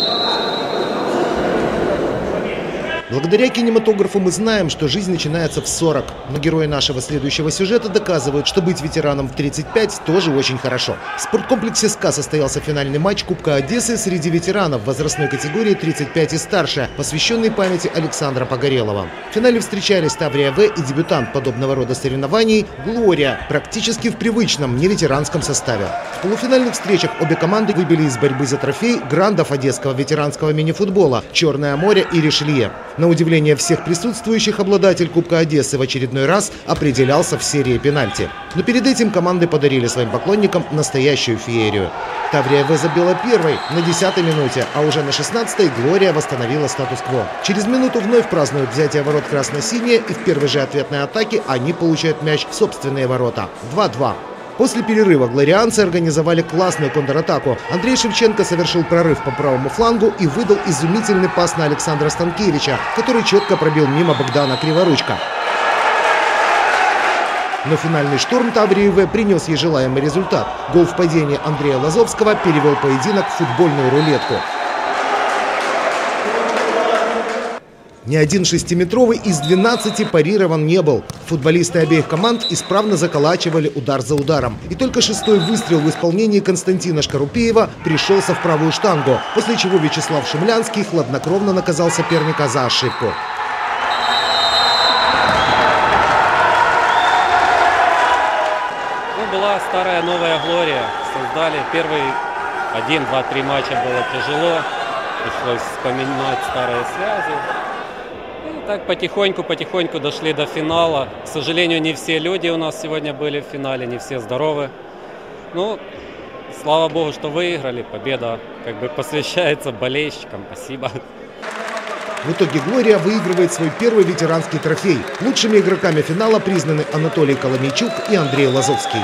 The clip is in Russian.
you Благодаря кинематографу мы знаем, что жизнь начинается в 40. Но герои нашего следующего сюжета доказывают, что быть ветераном в 35 тоже очень хорошо. В спорткомплексе СКА состоялся финальный матч Кубка Одессы среди ветеранов возрастной категории 35 и старше, посвященный памяти Александра Погорелова. В финале встречались Таврия В и дебютант подобного рода соревнований Глория, практически в привычном, не ветеранском составе. В полуфинальных встречах обе команды выбили из борьбы за трофей грандов одесского ветеранского мини-футбола «Черное море» и «Ришелье». На удивление всех присутствующих, обладатель Кубка Одессы в очередной раз определялся в серии пенальти. Но перед этим команды подарили своим поклонникам настоящую феерию. Таврия В забила первой на 10-й минуте, а уже на 16-й Глория восстановила статус-кво. Через минуту вновь празднуют взятие ворот красно-синие, и в первой же ответной атаке они получают мяч в собственные ворота. 2-2. После перерыва глорианцы организовали классную контратаку. Андрей Шевченко совершил прорыв по правому флангу и выдал изумительный пас на Александра Станкевича, который четко пробил мимо Богдана Криворучка. Но финальный штурм Тавриеве принес ей желаемый результат. Гол в падении Андрея Лазовского перевел поединок в футбольную рулетку. Ни один шестиметровый из 12 парирован не был. Футболисты обеих команд исправно заколачивали удар за ударом. И только шестой выстрел в исполнении Константина Шкарупеева пришелся в правую штангу, после чего Вячеслав Шумлянский хладнокровно наказал соперника за ошибку. Ну, была старая новая Глория. Создали первый один, два, три матча было тяжело. Пришлось вспоминать старые связи. Так потихоньку-потихоньку дошли до финала. К сожалению, не все люди у нас сегодня были в финале, не все здоровы. Ну, слава богу, что выиграли. Победа как бы посвящается болельщикам. Спасибо. В итоге «Глория» выигрывает свой первый ветеранский трофей. Лучшими игроками финала признаны Анатолий Коломейчук и Андрей Лазовский.